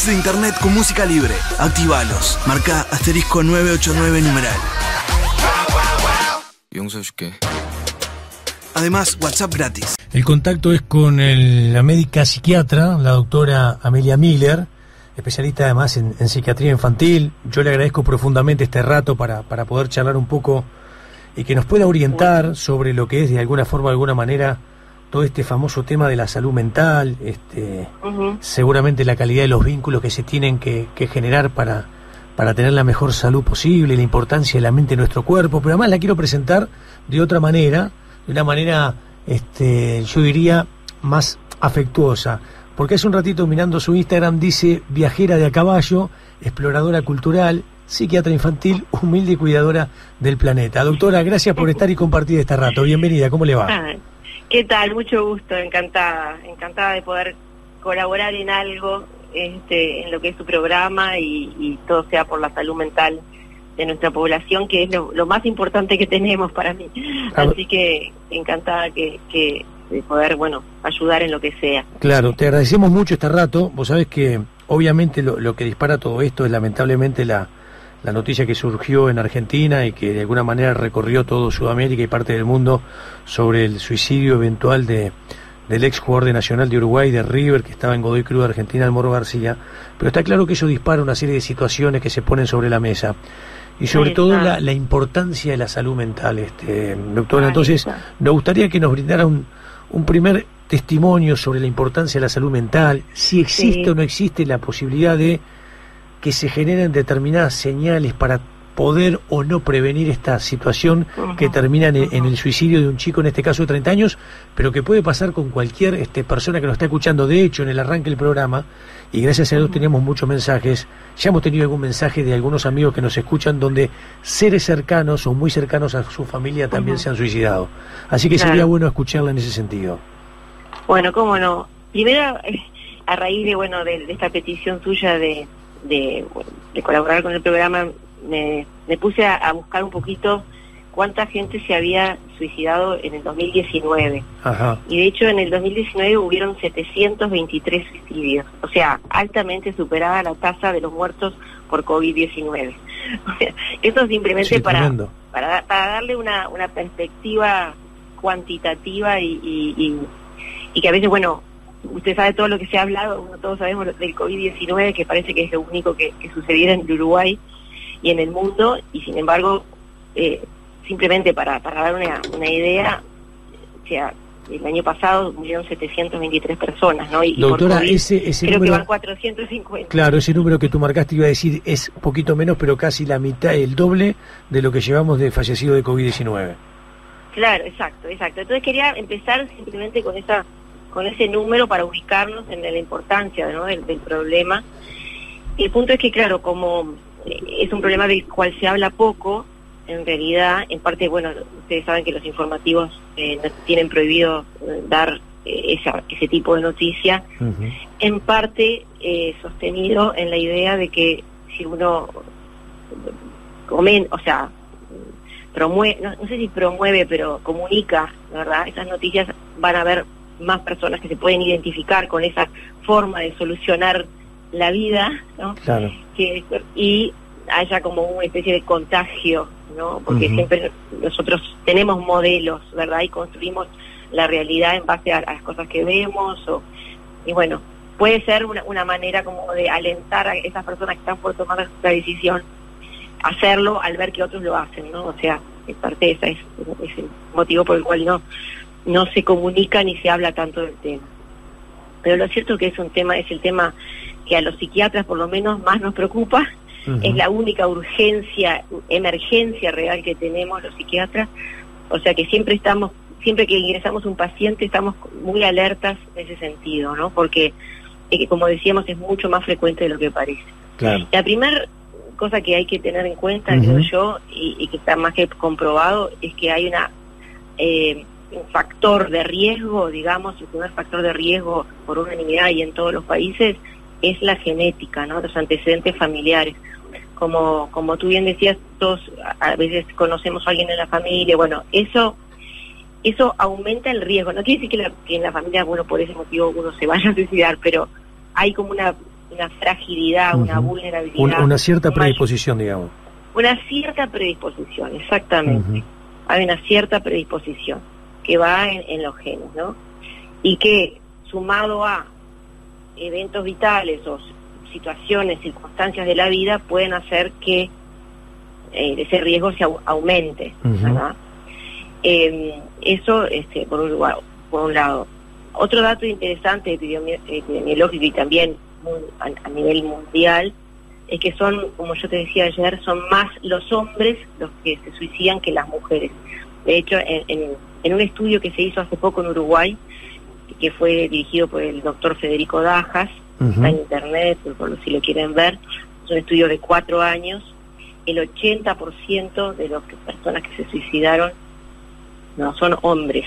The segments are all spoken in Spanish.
gigabytes de internet con música libre. Actívalos. Marca asterisco 989 numeral. Además, WhatsApp gratis. El contacto es con la médica psiquiatra, la doctora Amelia Miller, especialista además en, psiquiatría infantil. Yo le agradezco profundamente este rato para, para poder charlar un poco y que nos pueda orientar sobre lo que es de alguna forma, de alguna manera, todo este famoso tema de la salud mental, este, seguramente la calidad de los vínculos que se tienen que, generar para, para tener la mejor salud posible, la importancia de la mente en nuestro cuerpo, pero además la quiero presentar de otra manera, de una manera, este, yo diría, más afectuosa. Porque hace un ratito mirando su Instagram dice viajera de a caballo, exploradora cultural, psiquiatra infantil, humilde y cuidadora del planeta. Doctora, gracias por estar y compartir este rato. Bienvenida, ¿cómo le va? Ah, ¿Qué tal? Mucho gusto, encantada, encantada de poder colaborar en algo, este, en lo que es su programa y, todo sea por la salud mental de nuestra población, que es lo, más importante que tenemos para mí. Así que encantada que, que de poder, bueno, ayudar en lo que sea. Claro, te agradecemos mucho este rato. Vos sabés que obviamente lo, lo que dispara todo esto es lamentablemente la, la noticia que surgió en Argentina y que de alguna manera recorrió todo Sudamérica y parte del mundo sobre el suicidio eventual de, del ex jugador de Nacional de Uruguay, de River, que estaba en Godoy Cruz, Argentina, el Moro García. Pero está claro que eso dispara una serie de situaciones que se ponen sobre la mesa. Y sobre todo la, la, importancia de la salud mental, este, doctora. Entonces, nos gustaría que nos brindara un, un primer testimonio sobre la importancia de la salud mental, si existe o no existe la posibilidad de que se generen determinadas señales para poder o no prevenir esta situación que termina en, el suicidio de un chico, en este caso de 30 años, pero que puede pasar con cualquier este, persona que nos está escuchando. De hecho, en el arranque del programa, y gracias a Dios teníamos muchos mensajes, ya hemos tenido algún mensaje de algunos amigos que nos escuchan donde seres cercanos o muy cercanos a su familia también se han suicidado. Así que sería bueno escucharla en ese sentido. Bueno, cómo no. Primero, a raíz de, bueno, de esta petición suya de de, colaborar con el programa, me, puse a, buscar un poquito cuánta gente se había suicidado en el 2019. Y de hecho en el 2019 hubieron 723 suicidios, o sea, altamente superada la tasa de los muertos por COVID-19. Eso simplemente para, para, darle una, una perspectiva cuantitativa y, y, y que a veces, bueno, usted sabe todo lo que se ha hablado, todos sabemos del COVID-19, que parece que es lo único que, sucediera en Uruguay y en el mundo, y sin embargo, eh, simplemente para, para dar una, una idea, o sea, el año pasado murieron 723 personas, ¿no? Y, Doctora, ese, ese creo número... que van 450. Claro, ese número que tú marcaste iba a decir es un poquito menos, pero casi la mitad, el doble de lo que llevamos de fallecido de COVID-19. Claro, exacto, exacto. Entonces quería empezar simplemente con esa con ese número para ubicarnos en la importancia del, problema. el punto es que, claro, como eh, es un problema del cual se habla poco, en realidad, en parte, bueno, ustedes saben que los informativos eh, tienen prohibido eh, dar ese tipo de noticia, en parte sostenido en la idea de que si uno comen, o sea, promueve, no, no, sé si promueve, pero comunica, ¿verdad? Esas noticias van a haber más personas que se pueden identificar con esa forma de solucionar la vida, ¿no? Claro. Que, y haya como una especie de contagio, ¿no? Porque siempre nosotros tenemos modelos, ¿verdad? Y construimos la realidad en base a, las cosas que vemos, o, y bueno, puede ser una, una manera como de alentar a esas personas que están por tomar la decisión, hacerlo al ver que otros lo hacen, ¿no? O sea, en parte ese es, es el motivo por el cual no no se comunica ni se habla tanto del tema. Pero lo cierto que es un tema, es el tema que a los psiquiatras por lo menos más nos preocupa, es la única urgencia, emergencia real que tenemos los psiquiatras, o sea que siempre estamos, siempre que ingresamos un paciente estamos muy alertas en ese sentido, ¿no? Porque, eh, como decíamos, es mucho más frecuente de lo que parece. La primera cosa que hay que tener en cuenta, creo yo, y, que está más que comprobado, es que hay una eh, factor de riesgo, digamos, el primer factor de riesgo por unanimidad y en todos los países es la genética, ¿no? Los antecedentes familiares. Como, como tú bien decías, todos a veces conocemos a alguien en la familia, bueno, eso eso aumenta el riesgo. No quiere decir que, en la familia, bueno, por ese motivo uno se vaya a suicidar, pero hay como una una fragilidad, una vulnerabilidad. Una, cierta predisposición, digamos. Una cierta predisposición, exactamente. Hay una cierta predisposición que va en, los genes, ¿no? Y que sumado a eventos vitales o situaciones, circunstancias de la vida pueden hacer que eh, ese riesgo se aumente. Eh, eso, este, por un, por un lado. Otro dato interesante epidemiológico y también a, nivel mundial es que son, como yo te decía ayer, son más los hombres los que se suicidan que las mujeres. De hecho, en, un estudio que se hizo hace poco en Uruguay, que fue dirigido por el doctor Federico Dajas, está en internet, por, si lo quieren ver, es un estudio de cuatro años, el 80% de las personas que se suicidaron no son hombres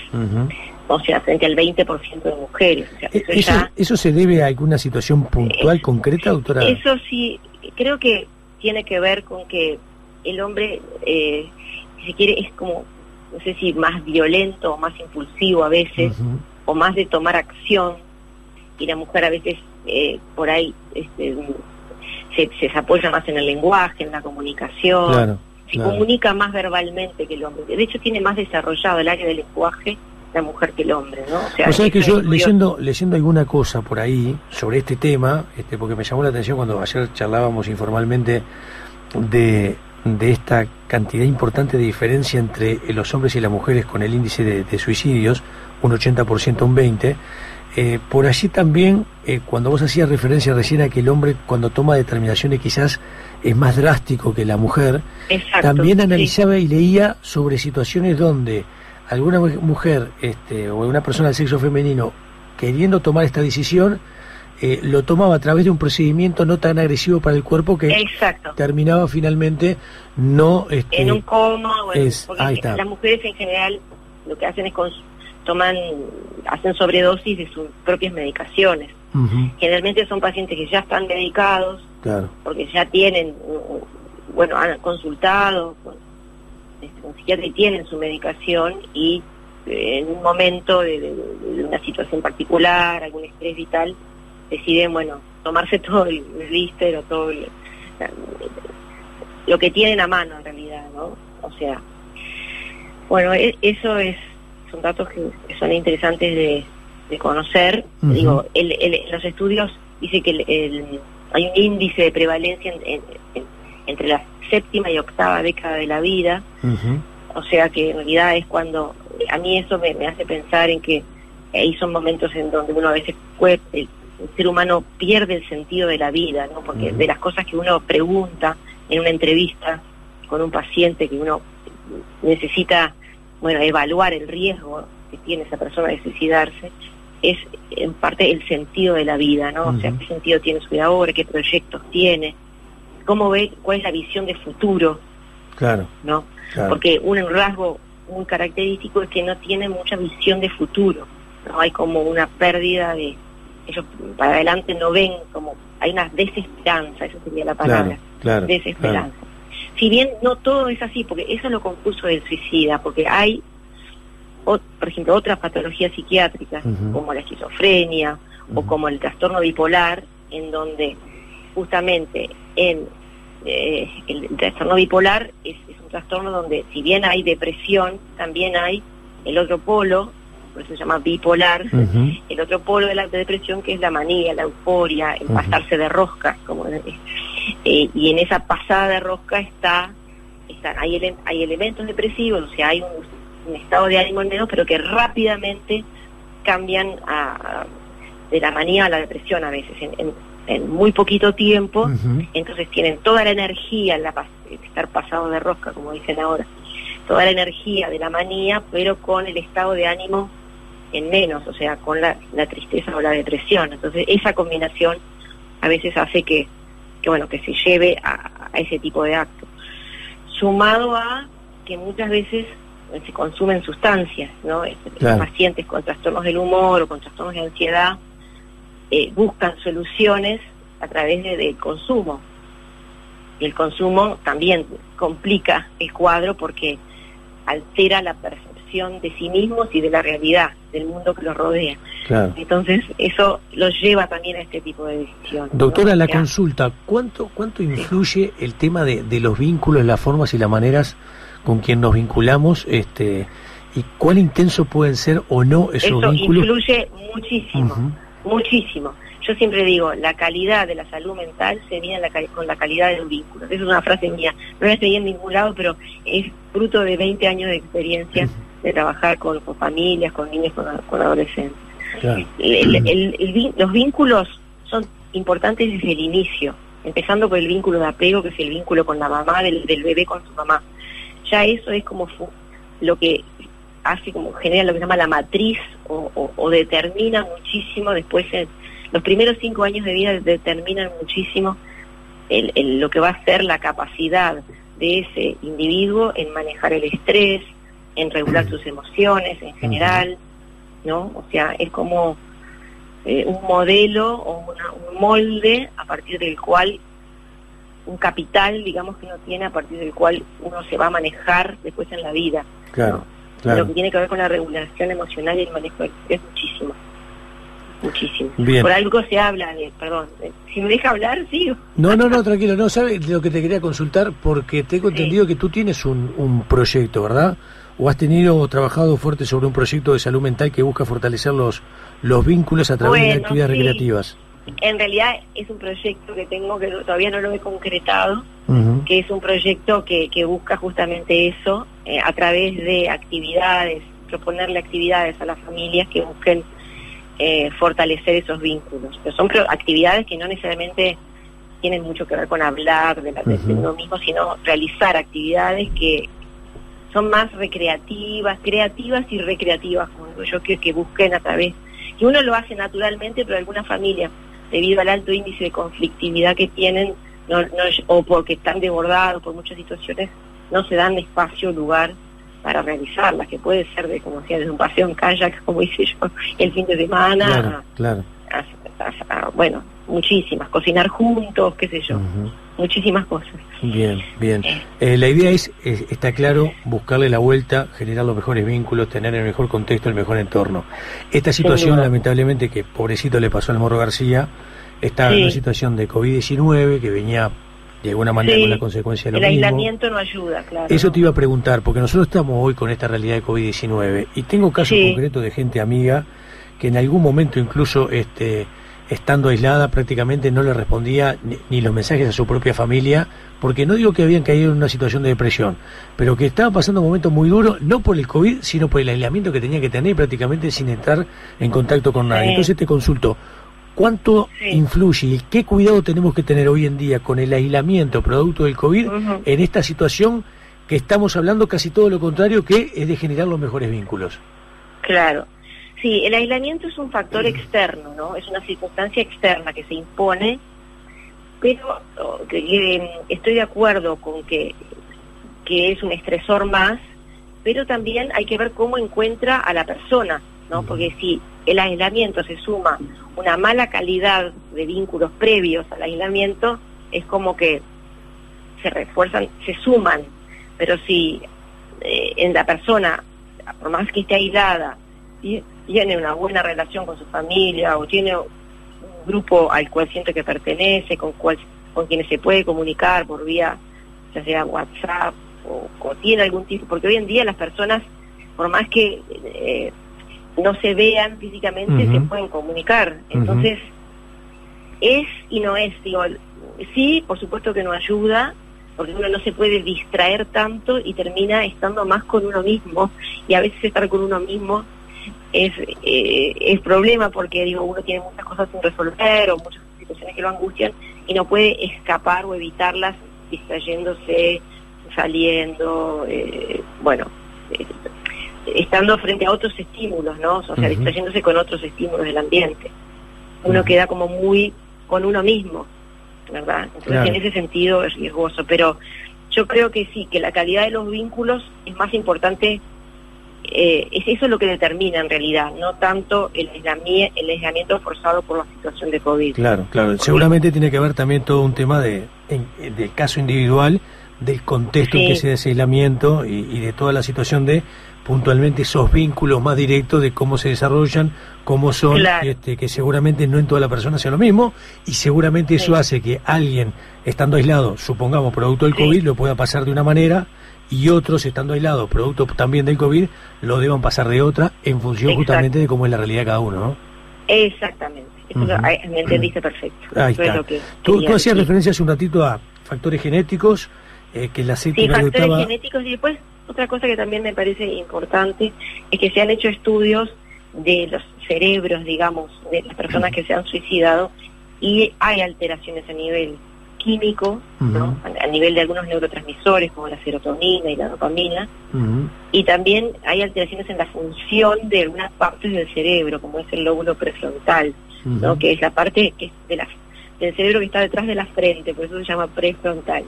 o sea, frente al 20% de mujeres. E-, eso, se debe a alguna situación puntual, concreta, doctora? Eso sí, creo que tiene que ver con que el hombre, eh, si se quiere, es como, no sé si más violento o más impulsivo a veces, o más de tomar acción, y la mujer a veces eh, por ahí este, se, se apoya más en el lenguaje, en la comunicación. se comunica más verbalmente que el hombre. De hecho, tiene más desarrollado el área del lenguaje la mujer que el hombre, ¿no? O sea, que yo leyendo, leyendo alguna cosa por ahí sobre este tema, este, porque me llamó la atención cuando ayer charlábamos informalmente de, de esta cantidad importante de diferencia entre los hombres y las mujeres con el índice de, suicidios, un 80%, un 20%, eh, por allí también, eh, cuando vos hacías referencia recién a que el hombre cuando toma determinaciones quizás es más drástico que la mujer, también analizaba y leía sobre situaciones donde alguna mujer este, o una persona del sexo femenino queriendo tomar esta decisión, eh, lo tomaba a través de un procedimiento no tan agresivo para el cuerpo que terminaba finalmente no... Este, en un coma, las mujeres en general lo que hacen es toman, hacen sobredosis de sus propias medicaciones. Generalmente son pacientes que ya están medicados, porque ya tienen, bueno, han consultado, un psiquiatra y tienen su medicación y eh, en un momento de, una situación particular, algún estrés vital, deciden, bueno, tomarse todo el blister o todo lo que tienen a mano en realidad, ¿no? O sea, bueno, e, eso es son datos que, son interesantes de, conocer. Digo, el, los estudios dice que el, hay un índice de prevalencia entre las séptima y octava década de la vida. O sea que en realidad es cuando, a mí eso me, hace pensar en que ahí son momentos en donde uno a veces puede, el, ser humano pierde el sentido de la vida, ¿no? Porque de las cosas que uno pregunta en una entrevista con un paciente que uno necesita, bueno, evaluar el riesgo que tiene esa persona de suicidarse, es en parte el sentido de la vida, ¿no? O sea, qué sentido tiene su vida ahora, qué proyectos tiene, cómo ve, cuál es la visión de futuro. Claro. ¿No? Porque un rasgo muy característico es que no tiene mucha visión de futuro. No hay como una pérdida de ellos para adelante no ven como hay una desesperanza, esa sería la palabra. Claro, desesperanza. Si bien no todo es así, porque eso es lo confuso del suicida, porque hay por ejemplo, otras patologías psiquiátricas, como la esquizofrenia o como el trastorno bipolar, en donde justamente en eh, el, trastorno bipolar es, un trastorno donde si bien hay depresión, también hay el otro polo, por eso se llama bipolar, el otro polo de la depresión que es la manía, la euforia, el pasarse de rosca, como eh, y en esa pasada de rosca está, están, hay, hay elementos depresivos, o sea, hay un, estado de ánimo en menos, pero que rápidamente cambian a, de la manía a la depresión a veces. en, en muy poquito tiempo, entonces tienen toda la energía, la, estar pasado de rosca, como dicen ahora, toda la energía de la manía, pero con el estado de ánimo en menos, o sea, con la, tristeza o la depresión. Entonces, esa combinación a veces hace que, que bueno, que se lleve a, ese tipo de acto. Sumado a que muchas veces se consumen sustancias, ¿no? Este, los pacientes con trastornos del humor o con trastornos de ansiedad eh, buscan soluciones a través de, del consumo. Y el consumo también complica el cuadro porque altera la percepción de sí mismos y de la realidad, del mundo que los rodea. Entonces, eso los lleva también a este tipo de decisiones. Doctora, la consulta, ¿cuánto, cuánto influye el tema de, de, los vínculos, las formas y las maneras con quien nos vinculamos? este ¿Y cuán intenso pueden ser o no esos eso vínculos? influye muchísimo, muchísimo. Yo siempre digo, la calidad de la salud mental se mide con la calidad de los vínculos. Esa es una frase mía. No la estoy en ningún lado, pero es fruto de 20 años de experiencia de trabajar con, familias, con niños, con, adolescentes. los vínculos son importantes desde el inicio, empezando por el vínculo de apego, que es el vínculo con la mamá, del, bebé con su mamá. Ya eso es como lo que hace como genera lo que se llama la matriz o, determina muchísimo después en los primeros cinco años de vida determinan muchísimo el, lo que va a ser la capacidad de ese individuo en manejar el estrés, en regular sus emociones en general, ¿no? O sea, es como eh, un modelo o un molde a partir del cual, un capital, digamos, que uno tiene a partir del cual uno se va a manejar después en la vida. Claro, Lo que tiene que ver con la regulación emocional y el manejo del estrés muchísimo. Muchísimo. Por algo se habla de, perdón, si me deja hablar, sigo. No, no, no, tranquilo, no, ¿sabes lo que te quería consultar? Porque tengo entendido que tú tienes un, un proyecto, ¿verdad? O has tenido o trabajado fuerte sobre un proyecto de salud mental que busca fortalecer los, los vínculos a través de actividades recreativas? En realidad es un proyecto que tengo que todavía no lo he concretado, que es un proyecto que, que busca justamente eso, eh, a través de actividades, proponerle actividades a las familias que busquen eh, fortalecer esos vínculos. Pero son actividades que no necesariamente tienen mucho que ver con hablar de, la, de uno mismo, sino realizar actividades que, son más recreativas, creativas y recreativas, como yo creo que busquen a través, que uno lo hace naturalmente, pero algunas familias, debido al alto índice de conflictividad que tienen, no, o porque están desbordados por muchas situaciones, no se dan espacio, lugar para realizarlas, que puede ser de, como decía, desde un paseo en kayak, como hice yo, el fin de semana, claro, bueno, muchísimas, cocinar juntos, qué sé yo muchísimas cosas. Bien, bien. Eh. Eh, la idea es, está claro, buscarle la vuelta, generar los mejores vínculos, tener el mejor contexto, el mejor entorno. Esta situación, lamentablemente, que pobrecito le pasó al Morro García, está en una situación de COVID-19 que venía de alguna manera con la consecuencia de lo El aislamiento no ayuda, claro. Eso te iba a preguntar, porque nosotros estamos hoy con esta realidad de COVID-19 y tengo casos concretos de gente amiga que en algún momento incluso este estando aislada prácticamente no le respondía ni, los mensajes a su propia familia, porque no digo que habían caído en una situación de depresión, pero que estaba pasando un momento muy duro, no por el COVID, sino por el aislamiento que tenía que tener prácticamente sin estar en contacto con nadie. Entonces te consulto, ¿cuánto influye y qué cuidado tenemos que tener hoy en día con el aislamiento producto del COVID en esta situación que estamos hablando casi todo lo contrario, que es de generar los mejores vínculos? Claro. Sí, el aislamiento es un factor externo, ¿no? Es una circunstancia externa que se impone, pero estoy de acuerdo con que, que es un estresor más, pero también hay que ver cómo encuentra a la persona, ¿no? Porque si el aislamiento se suma una mala calidad de vínculos previos al aislamiento, es como que se refuerzan, se suman, pero si eh, en la persona, por más que esté aislada, tiene una buena relación con su familia o tiene un grupo al cual siente que pertenece, con, cual, con quienes se puede comunicar por vía, ya sea WhatsApp o, tiene algún tipo, porque hoy en día las personas, por más que eh, no se vean físicamente, se pueden comunicar. Entonces, es y no es, digo, sí, por supuesto que no ayuda, porque uno no se puede distraer tanto y termina estando más con uno mismo, y a veces estar con uno mismo es, eh, es problema porque digo uno tiene muchas cosas sin resolver o muchas situaciones que lo angustian y no puede escapar o evitarlas distrayéndose, saliendo, eh, bueno, eh, estando frente a otros estímulos, ¿no? O sea, distrayéndose con otros estímulos del ambiente. Uno queda como muy con uno mismo, ¿verdad? Entonces en ese sentido es riesgoso, pero yo creo que sí, que la calidad de los vínculos es más importante eh, es eso lo que determina en realidad, no tanto el aislamiento, el aislamiento forzado por la situación de COVID. Claro, claro. Seguramente tiene que haber también todo un tema de, caso individual, del contexto en que se ese aislamiento y, de toda la situación de puntualmente esos vínculos más directos de cómo se desarrollan, cómo son, este, que seguramente no en toda la persona sea lo mismo, y seguramente eso hace que alguien estando aislado, supongamos producto del COVID, lo pueda pasar de una manera y otros estando aislados, producto también del COVID, lo deban pasar de otra en función justamente de cómo es la realidad de cada uno, ¿no? Exactamente. Eso me entendiste perfecto. Ahí está. tú, hacías referencia hace un ratito a factores genéticos, eh, que la aceite Sí, factores genéticos y después otra cosa que también me parece importante es que se han hecho estudios de los cerebros, digamos, de las personas que se han suicidado y hay alteraciones a nivel químico, ¿no? a, nivel de algunos neurotransmisores como la serotonina y la dopamina, y también hay alteraciones en la función de algunas partes del cerebro, como es el lóbulo prefrontal, ¿no? que es la parte que es de la, del cerebro que está detrás de la frente, por eso se llama prefrontal.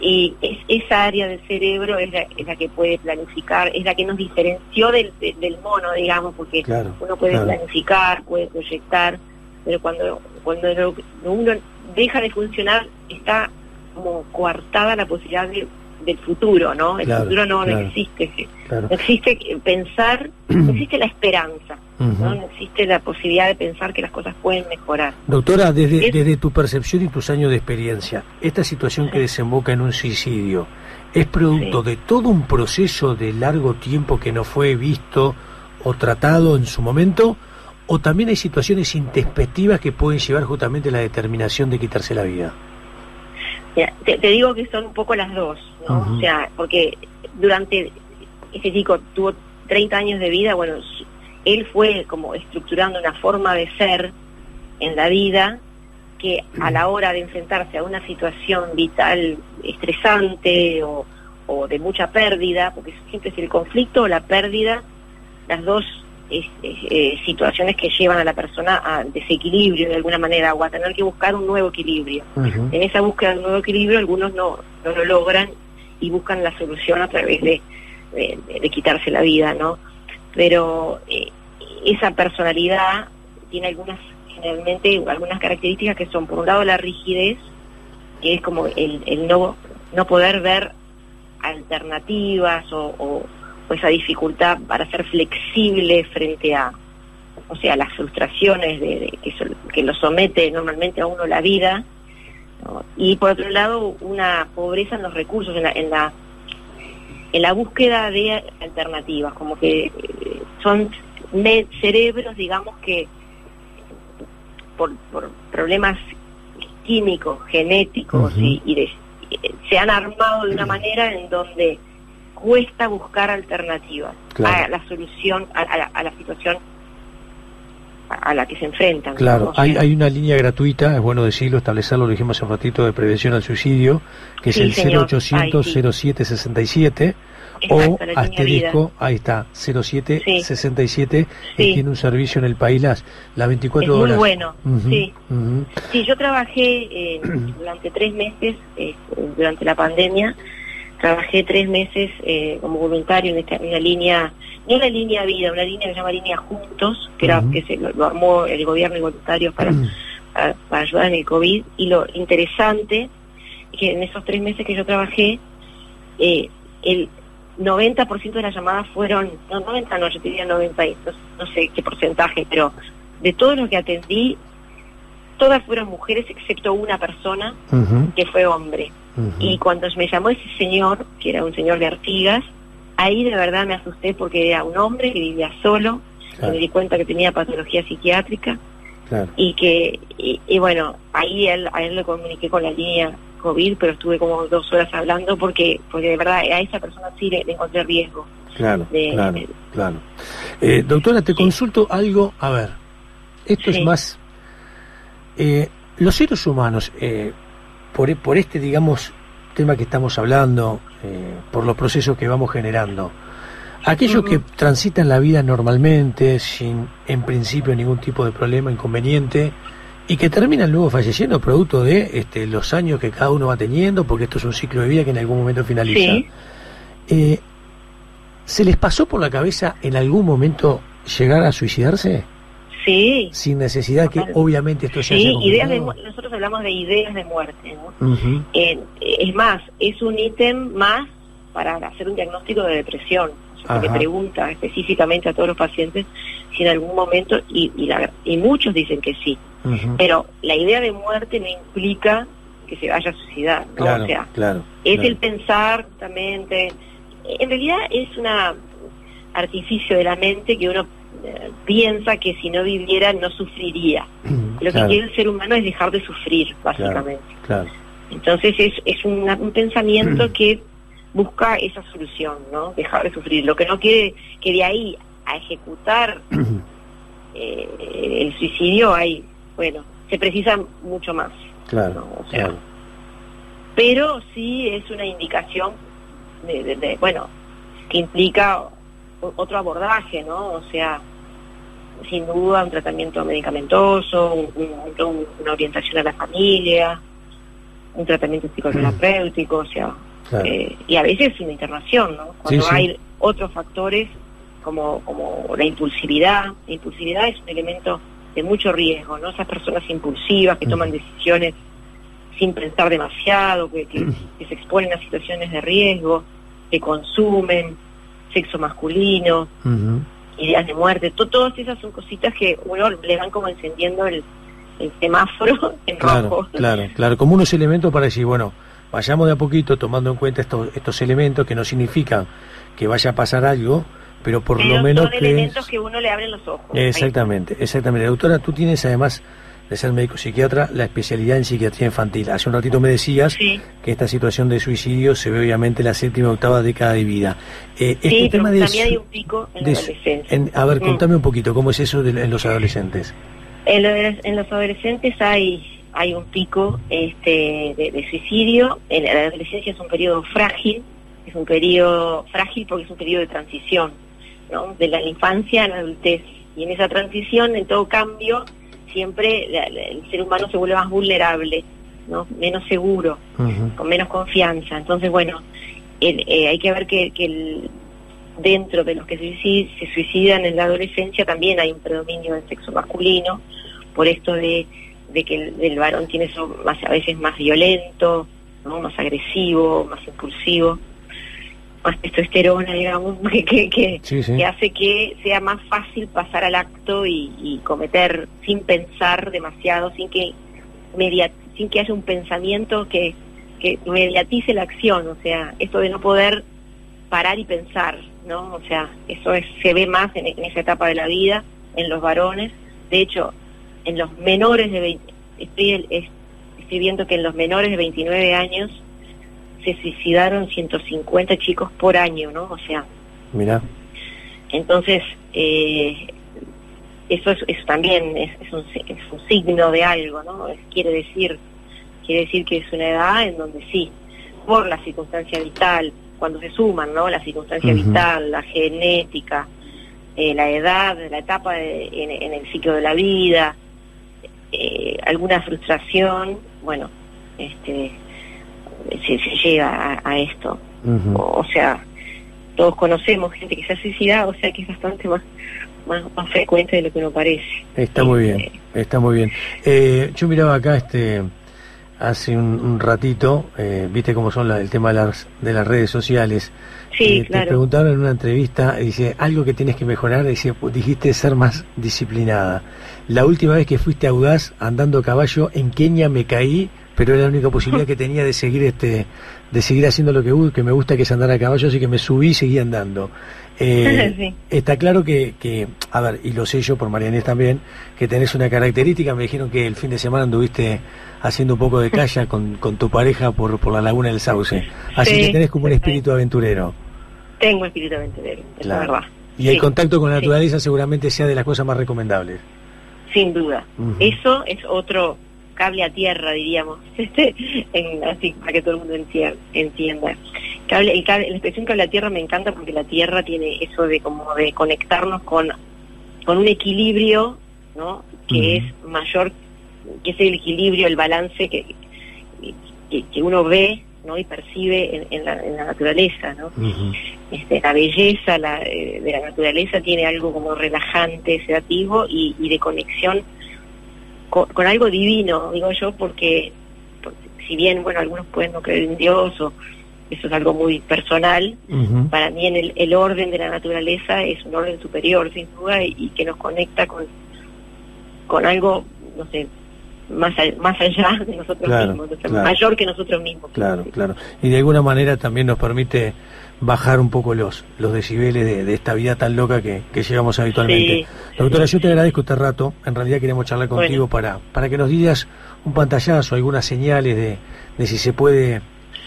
Y es, esa área del cerebro es la, es la, que puede planificar, es la que nos diferenció del, del mono, digamos, porque uno puede planificar, puede proyectar, pero cuando, cuando uno deja de funcionar, está como coartada la posibilidad del futuro, ¿no? El futuro no, existe. No existe pensar, no existe la esperanza, ¿no? ¿no? existe la posibilidad de pensar que las cosas pueden mejorar. Doctora, desde, desde tu percepción y tus años de experiencia, esta situación que desemboca en un suicidio, ¿es producto de todo un proceso de largo tiempo que no fue visto o tratado en su momento? O también hay situaciones introspectivas que pueden llevar justamente a la determinación de quitarse la vida? te, digo que son un poco las dos, ¿no? O sea, porque durante, ese chico tuvo 30 años de vida, bueno, él fue como estructurando una forma de ser en la vida que a la hora de enfrentarse a una situación vital estresante o, o de mucha pérdida, porque siempre es el conflicto o la pérdida, las dos eh, situaciones que llevan a la persona a desequilibrio de alguna manera o a tener que buscar un nuevo equilibrio. En esa búsqueda de un nuevo equilibrio algunos no, no lo logran y buscan la solución a través de, de, quitarse la vida, ¿no? Pero eh, esa personalidad tiene algunas, generalmente, algunas características que son, por un lado, la rigidez, que es como el, el no, no poder ver alternativas o o esa dificultad para ser flexible frente a, o sea, las frustraciones de, que, lo somete normalmente a uno la vida, y por otro lado una pobreza en los recursos, en la, en la, en la búsqueda de alternativas, como que eh, son cerebros, digamos que por, por problemas químicos, genéticos y, y se han armado de una manera en donde cuesta buscar alternativas a la solución, a, la, situación a la que se enfrentan. Claro, hay, hay una línea gratuita, es bueno decirlo, establecerlo, lo dijimos hace un ratito, de prevención al suicidio, que es el 0800 0767 o asterisco, ahí está, 0767, que tiene un servicio en el país las, 24 es horas. Muy bueno, sí. Sí, yo trabajé eh, durante tres meses, eh, durante la pandemia, Trabajé tres meses eh, como voluntario en esta una línea, no la línea vida, una línea que se llama línea Juntos, que era que se lo, armó el gobierno y voluntarios para, para, ayudar en el COVID. Y lo interesante es que en esos tres meses que yo trabajé, eh, el 90% de las llamadas fueron, no 90 no, yo diría 90, no, sé qué porcentaje, pero de todos los que atendí, todas fueron mujeres excepto una persona que fue hombre. Y cuando me llamó ese señor, que era un señor de Artigas, ahí de verdad me asusté porque era un hombre que vivía solo, me di cuenta que tenía patología psiquiátrica y que, y, bueno, ahí él, a él le comuniqué con la línea COVID, pero estuve como dos horas hablando porque, porque de verdad a esa persona sí le, encontré riesgo. Claro, claro, claro. Eh, doctora, te consulto algo, a ver, esto es más, eh, los seres humanos, eh, por, por este, digamos, tema que estamos hablando, eh, por los procesos que vamos generando, aquellos que transitan la vida normalmente, sin en principio ningún tipo de problema, inconveniente, y que terminan luego falleciendo producto de este, los años que cada uno va teniendo, porque esto es un ciclo de vida que en algún momento finaliza. Eh, ¿Se les pasó por la cabeza en algún momento llegar a suicidarse? Sí. Sin necesidad que obviamente esto sea... Sí, ideas de, nosotros hablamos de ideas de muerte. ¿no? Eh, es más, es un ítem más para hacer un diagnóstico de depresión. O se le pregunta específicamente a todos los pacientes si en algún momento, y, y, muchos dicen que sí, pero la idea de muerte no implica que se vaya a suicidar, ¿no? o sea, es el pensar justamente, en realidad es un artificio de la mente que uno eh, piensa que si no viviera no sufriría. Lo que quiere el ser humano es dejar de sufrir, básicamente. Entonces es, es un pensamiento que busca esa solución, ¿no? Dejar de sufrir. Lo que no quiere que de ahí a ejecutar eh, el suicidio hay, bueno, se precisa mucho más. Claro, o sea, Pero sí es una indicación de, bueno, que implica otro abordaje, ¿no? O sea, sin duda un tratamiento medicamentoso, una orientación a la familia, un tratamiento psicoterapéutico, o sea, eh, y a veces una internación, ¿no? Cuando hay otros factores como, como la impulsividad, la impulsividad es un elemento de mucho riesgo, ¿no? Esas personas impulsivas que toman decisiones sin pensar demasiado, que, se exponen a situaciones de riesgo, que consumen sexo masculino, ideas de muerte, todas esas son cositas que uno le van como encendiendo el, semáforo en claro, rojo. Claro, claro, como unos elementos para decir, bueno, vayamos de a poquito tomando en cuenta estos, estos elementos que no significan que vaya a pasar algo, pero por lo menos son elementos que uno le abren los ojos. Exactamente, exactamente. Doctora, tú tienes además de ser médico psiquiatra la especialidad en psiquiatría infantil. Hace un ratito me decías que esta situación de suicidio se ve obviamente en la séptima octava década de vida. Eh, este sí, tema pero también hay un pico en la adolescencia. a ver, mm. contame un poquito, ¿cómo es eso en los adolescentes? En, en los adolescentes hay hay un pico este, de, suicidio. En la adolescencia es un periodo frágil, es un periodo frágil porque es un periodo de transición, ¿no? De la infancia a la adultez. Y en esa transición, en todo cambio, siempre el ser humano se vuelve más vulnerable, ¿no? Menos seguro, con menos confianza. Entonces, bueno, eh, hay que ver que, que dentro de los que se, se suicidan en la adolescencia también hay un predominio del sexo masculino, por esto de de que el, varón tiene eso más a veces más violento, ¿no? más agresivo, más impulsivo, más testosterona, digamos, que, que, hace que sea más fácil pasar al acto y, cometer sin pensar demasiado, sin que sin que haya un pensamiento que, que mediatice la acción, o sea, esto de no poder parar y pensar, ¿no? O sea, eso es, se ve más en, en esa etapa de la vida, en los varones. De hecho, en los menores de 20, estoy, estoy viendo que en los menores de 29 años se suicidaron 150 chicos por año, ¿no? O sea. Mira. Entonces, eh, eso, es, también es, un, es, un, signo de algo, ¿no? quiere decir quiere decir que es una edad en donde sí, por la circunstancia vital, cuando se suman, ¿no? La circunstancia vital, la genética, eh, la edad, la etapa en, el ciclo de la vida, eh, alguna frustración, bueno, este, se, llega a, esto. o, sea, todos conocemos gente que se ha suicidado, o sea que es bastante más, más, frecuente de lo que uno parece. Está muy bien, este, está muy bien. Eh, yo miraba acá este hace un, ratito, eh, viste cómo son el tema de las, de las redes sociales. Sí, claro. Te preguntaron en una entrevista, dice, algo que tienes que mejorar, dice, dijiste ser más disciplinada. La última vez que fuiste audaz andando a caballo en Kenia me caí, pero era la única posibilidad que tenía de seguir este de seguir haciendo lo que, que me gusta que es andar a caballo, así que me subí y seguí andando. Eh, está claro que, que, a ver, y lo sé yo por Marianés también, que tenés una característica, me dijeron que el fin de semana anduviste haciendo un poco de calle con, con tu pareja por, por la laguna del Sauce, así que tenés como un espíritu aventurero. Tengo espíritu aventurero, es la verdad. Y el contacto con la naturaleza seguramente sea de las cosas más recomendables. Sin duda. Eso es otro cable a tierra, diríamos, este, en, así para que todo el mundo entienda. Cable, la expresión cable a tierra me encanta porque la tierra tiene eso de como de conectarnos con, con un equilibrio, ¿no? Que es mayor, que es el equilibrio, el balance que, que uno ve ¿no? y percibe en, la, naturaleza. ¿no? este, la belleza la, eh, de la naturaleza tiene algo como relajante, sedativo y, de conexión con, algo divino, digo yo, porque, si bien bueno algunos pueden no creer en Dios o, eso es algo muy personal. Para mí en el, el orden de la naturaleza es un orden superior, sin duda, y, y que nos conecta con, con algo, no sé, más, más allá de nosotros Claro, mismos, o sea, claro. mayor que nosotros mismos. Claro, claro. Y de alguna manera también nos permite bajar un poco los, los decibeles de, de esta vida tan loca que, que llevamos habitualmente. Sí. Doctora, yo te agradezco este rato. En realidad queremos charlar contigo Bueno. para, para que nos digas un pantallazo, algunas señales de, de si se puede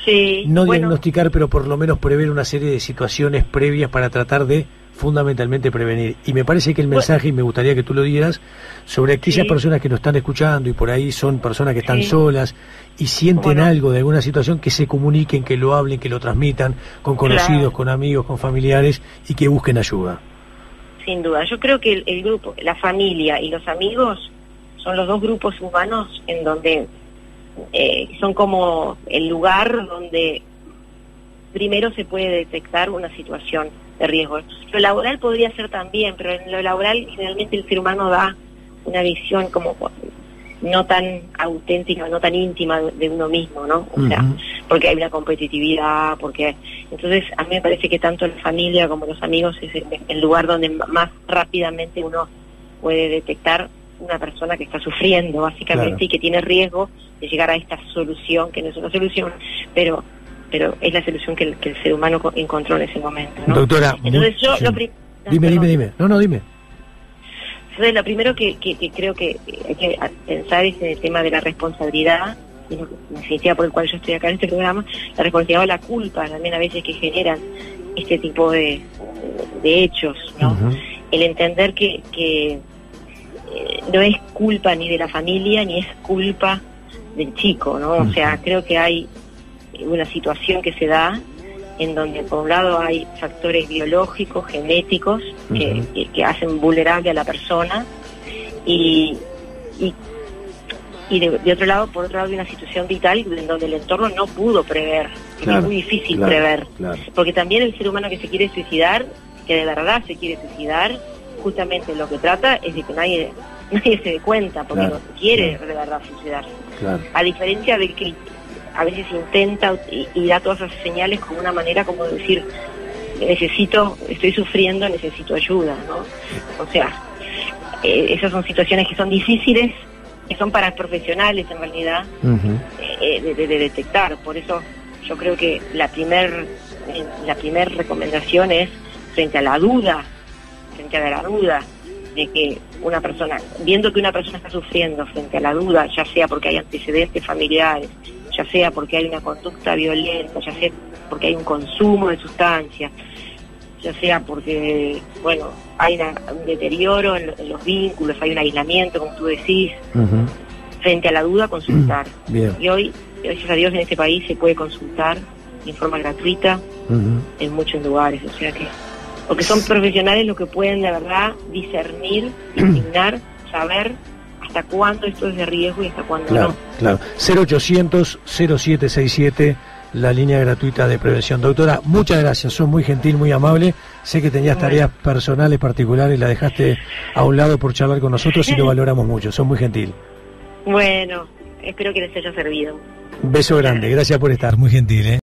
Sí, no bueno, diagnosticar, pero por lo menos prever una serie de situaciones previas para tratar de fundamentalmente prevenir. Y me parece que el mensaje, y me gustaría que tú lo dieras, sobre aquellas Sí. personas que nos están escuchando y por ahí son personas que están Sí. solas y sienten algo de alguna situación, que se comuniquen, que lo hablen, que lo transmitan con conocidos, Claro. con amigos, con familiares y que busquen ayuda. sin duda. Yo creo que el, el grupo, la familia y los amigos son los dos grupos humanos en donde eh, son como el lugar donde primero se puede detectar una situación de riesgo. Lo laboral podría ser también, pero en lo laboral generalmente el ser humano da una visión como no tan auténtica, no tan íntima de, uno mismo, ¿no? O sea, porque hay una competitividad, porque entonces a mí me parece que tanto la familia como los amigos es el, el lugar donde más rápidamente uno puede detectar una persona que está sufriendo básicamente Claro. y que tiene riesgo de llegar a esta solución, que no es una solución, pero pero es la solución que el, que el ser humano co- encontró en ese momento. ¿no? Doctora, Entonces yo sí. lo pri- no, Dime, perdón. dime, dime. No, no, dime. Entonces, lo primero que, que- que creo que hay que pensar es en el tema de la responsabilidad, definitiva por el cual yo estoy acá en este programa, la responsabilidad o la culpa también a veces que generan este tipo de, de hechos, ¿no? El entender que, que eh, no es culpa ni de la familia ni es culpa del chico, ¿no? O sea, creo que hay una situación que se da en donde por un lado hay factores biológicos, genéticos, que, que- que hacen vulnerable a la persona y, y, y de, de otro lado, por otro lado hay una situación vital en donde el entorno no pudo prever, Claro, es muy difícil claro, prever, claro. porque también el ser humano que se quiere suicidar, que de verdad se quiere suicidar, justamente lo que trata es de que nadie, nadie se dé cuenta, porque Claro, no quiere de verdad suicidarse Claro. a diferencia del que a veces intenta y, y da todas esas señales como una manera como de decir necesito, estoy sufriendo, necesito ayuda, ¿no? O sea, eh, esas son situaciones que son difíciles, que son para profesionales en realidad Ujú. eh, de, de- de detectar. Por eso yo creo que la primer eh, la primer recomendación es frente a la duda, frente a la duda de que una persona, viendo que una persona está sufriendo frente a la duda, ya sea porque hay antecedentes familiares, ya sea porque hay una conducta violenta, ya sea porque hay un consumo de sustancias, ya sea porque, bueno, hay una- un deterioro en, lo- en los vínculos, hay un aislamiento, como tú decís, frente a la duda, consultar. Y hoy, gracias a Dios, en este país se puede consultar en forma gratuita en muchos lugares. O sea que, porque son profesionales los que pueden de verdad discernir, discriminar, saber hasta cuándo esto es de riesgo y hasta cuándo Claro, no. claro. 0800 0767 la línea gratuita de prevención. Doctora, muchas gracias, sos muy gentil, muy amable. Sé que tenías tareas personales particulares, la dejaste a un lado por charlar con nosotros y lo valoramos mucho. Sos muy gentil. Bueno, espero que les haya servido. Beso grande, gracias por estar. Muy gentil, ¿eh?